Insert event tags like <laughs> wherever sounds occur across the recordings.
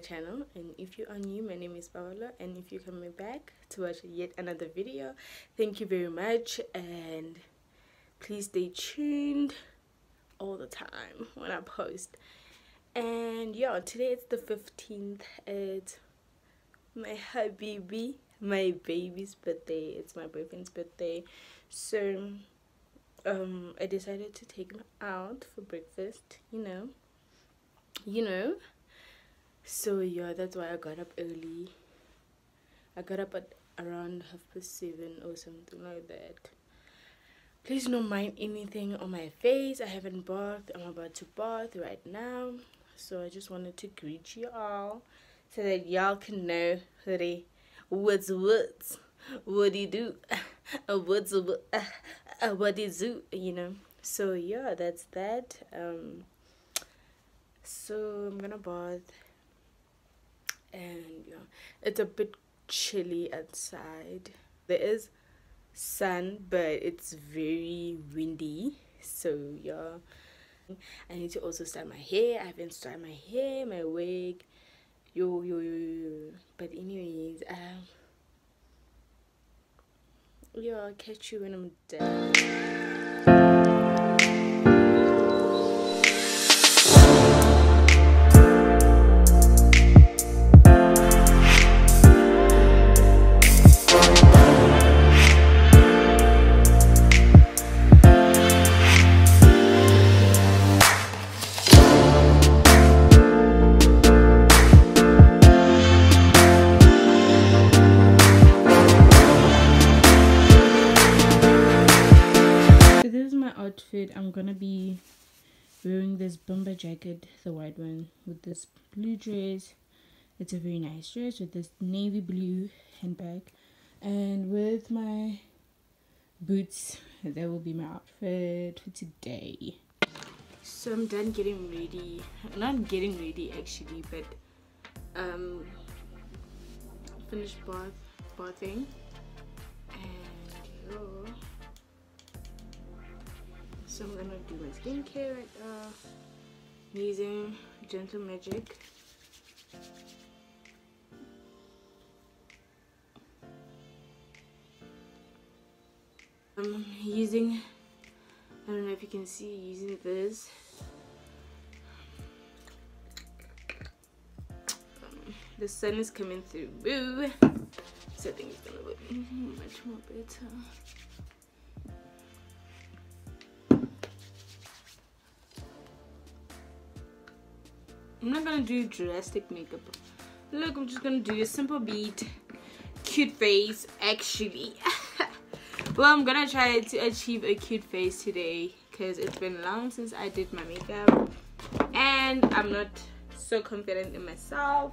channel. And if you are new my name is Paballo. And if you're coming back to watch yet another video thank you very much. And please stay tuned all the time when I post. And yeah today it's the 15th it's my habibi my baby's birthday. It's my boyfriend's birthday. So um I decided to take him out for breakfast you know. You know so yeah that's why i got up early. I got up at around half past seven or something like that. Please don't mind anything on my face. I haven't bathed. I'm about to bath right now. So i just wanted to greet you all so that y'all can know hoodie what's what's what do you do? <laughs> What's <laughs> what what is it you know? So yeah that's that. Um so i'm gonna bath and yeah it's a bit chilly outside. There is sun but it's very windy. So yeah. I need to also style my hair. I haven't styled my hair my wig. Yo yo yo, yo. but anyways um yeah i'll catch you when i'm done outfit i'm gonna be wearing this bomber jacket the white one with this blue dress. It's a very nice dress with this navy blue handbag. And with my boots that will be my outfit for today. So i'm done getting ready. Not getting ready actually but um finished bath bathing so I'm gonna do my skincare right now. I'm using Gentle Magic. I'm using, I don't know if you can see, using this. The sun is coming through, boo! so I think it's gonna look much more better. I'm not gonna do drastic makeup. Look, I'm just gonna do a simple beat, cute face, actually. <laughs> well, I'm gonna try to achieve a cute face today because it's been long since I did my makeup and I'm not so confident in myself.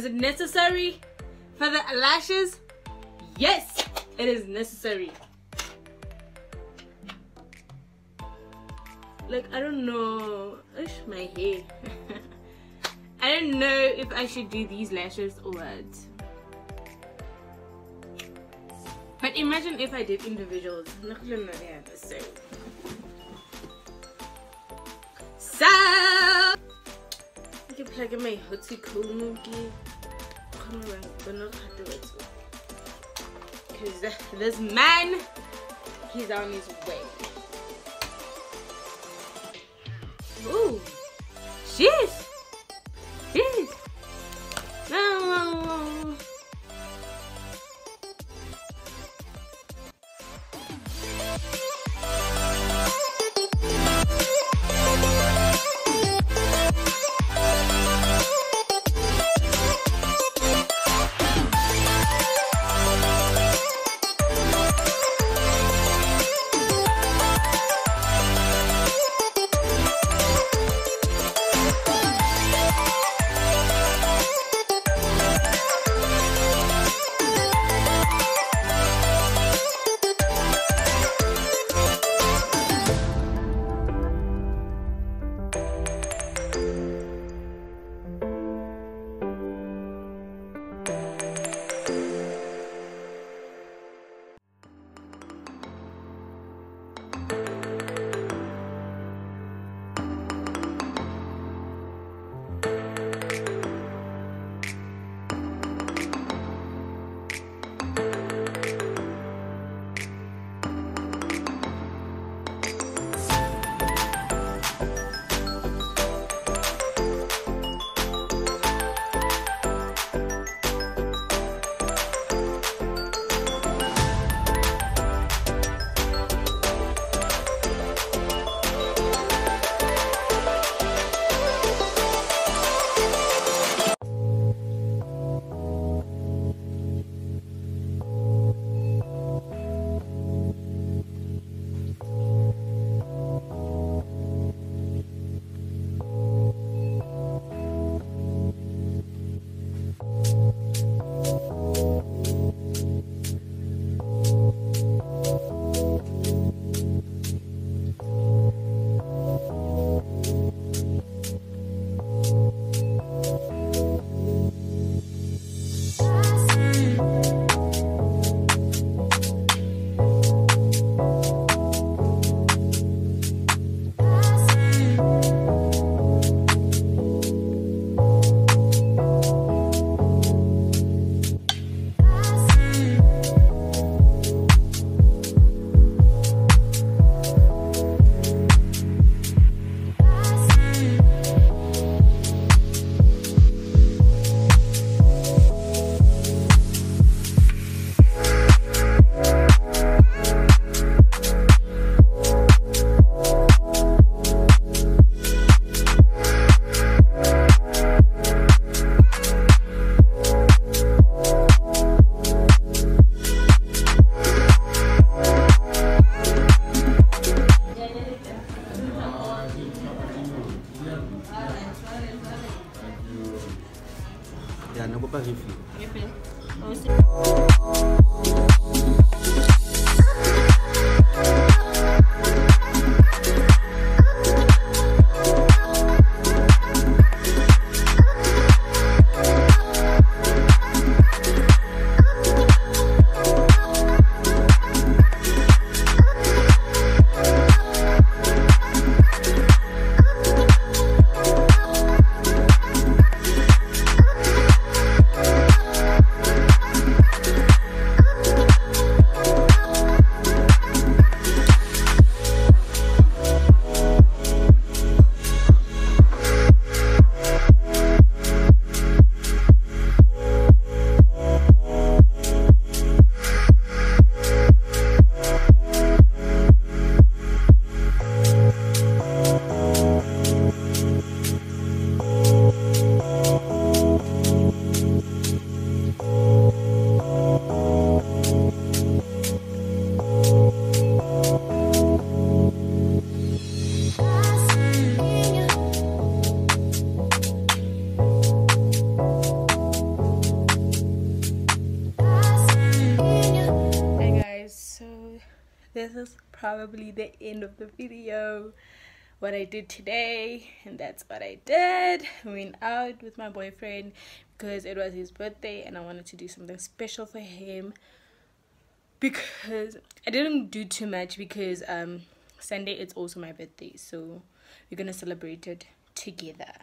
Was it necessary for the lashes? Yes, it is necessary. Like, I don't know. Ish, my hair. <laughs> I don't know if I should do these lashes or what. But imagine if I did individuals. So, so I can plug in my hotty komugi. Because this man, he's on his way. Ghana, go back in. Probably the end of the video what I did today, and that's what I did. I went out with my boyfriend because it was his birthday and I wanted to do something special for him because I didn't do too much because um Sunday it's also my birthday, so we're gonna celebrate it together.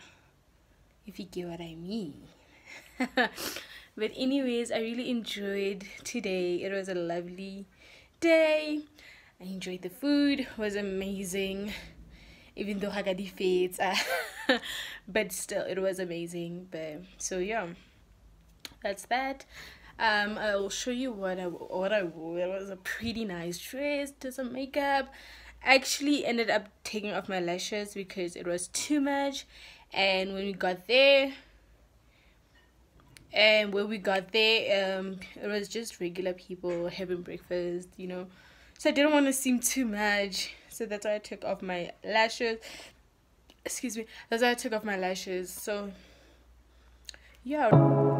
If you get what I mean. <laughs> but anyways, I really enjoyed today. It was a lovely day. I enjoyed the food. It was amazing. Even though I got defeats but still it was amazing. But so yeah. That's that. Um I'll show you what I what I wore. It was a pretty nice dress. To some makeup actually ended up taking off my lashes because it was too much. And when we got there and when we got there um it was just regular people having breakfast you know so I didn't want to seem too much so that's why I took off my lashes. Excuse me. That's why I took off my lashes. So yeah